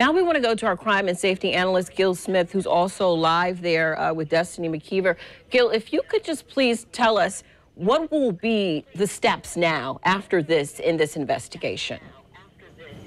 Now we want to go to our crime and safety analyst, Gil Smith, who's also live there uh, with Destiny McKeever. Gil, if you could just please tell us what will be the steps now after this in this investigation?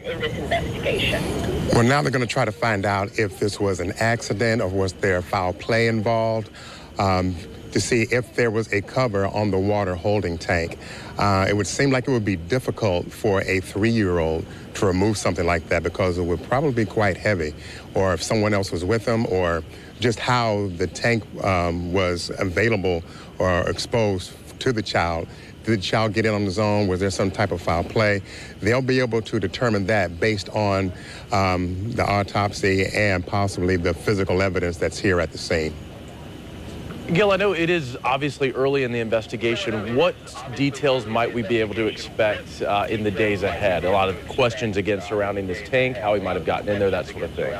In this investigation. Well, now they're going to try to find out if this was an accident or was there foul play involved. Um, to see if there was a cover on the water holding tank. Uh, it would seem like it would be difficult for a three-year-old to remove something like that because it would probably be quite heavy, or if someone else was with them, or just how the tank um, was available or exposed to the child. Did the child get in on his own? Was there some type of foul play? They'll be able to determine that based on um, the autopsy and possibly the physical evidence that's here at the scene. Gil, I know it is obviously early in the investigation. What details might we be able to expect uh, in the days ahead? A lot of questions again surrounding this tank, how he might have gotten in there, that sort of thing.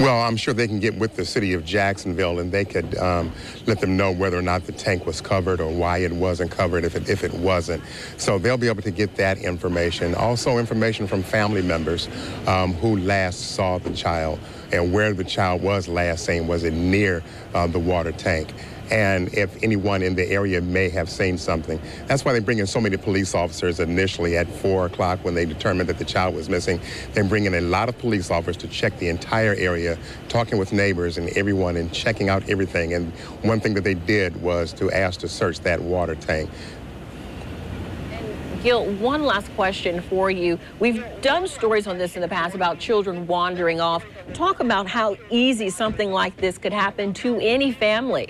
Well, I'm sure they can get with the city of Jacksonville and they could um, let them know whether or not the tank was covered or why it wasn't covered if it, if it wasn't. So they'll be able to get that information. Also information from family members um, who last saw the child and where the child was last seen. Was it near uh, the water tank? and if anyone in the area may have seen something. That's why they bring in so many police officers initially at 4 o'clock when they determined that the child was missing. They bring in a lot of police officers to check the entire area, talking with neighbors and everyone and checking out everything. And one thing that they did was to ask to search that water tank. Gil, one last question for you. We've done stories on this in the past about children wandering off. Talk about how easy something like this could happen to any family.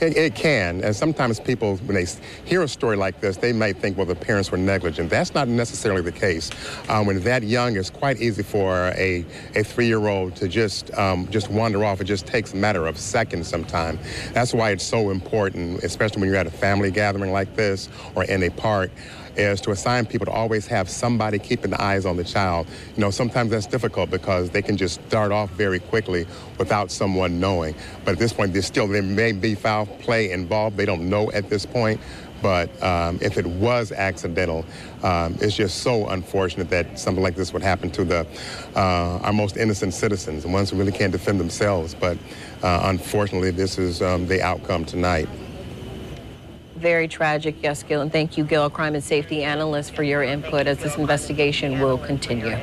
It, it, can, and sometimes people, when they hear a story like this, they may think, well, the parents were negligent. That's not necessarily the case. Um, when that young, it's quite easy for a, a three-year-old to just um, just wander off. It just takes a matter of seconds sometimes. That's why it's so important, especially when you're at a family gathering like this or in a park, is to assign people to always have somebody keeping the eyes on the child. You know, sometimes that's difficult because they can just start off very quickly without someone knowing. But at this point, there's still, there may be foul play involved. They don't know at this point. But um, if it was accidental, um, it's just so unfortunate that something like this would happen to the uh, our most innocent citizens, the ones who really can't defend themselves. But uh, unfortunately, this is um, the outcome tonight. Very tragic, yes, Gil. And thank you, Gil, crime and safety analyst, for your input as this investigation will continue.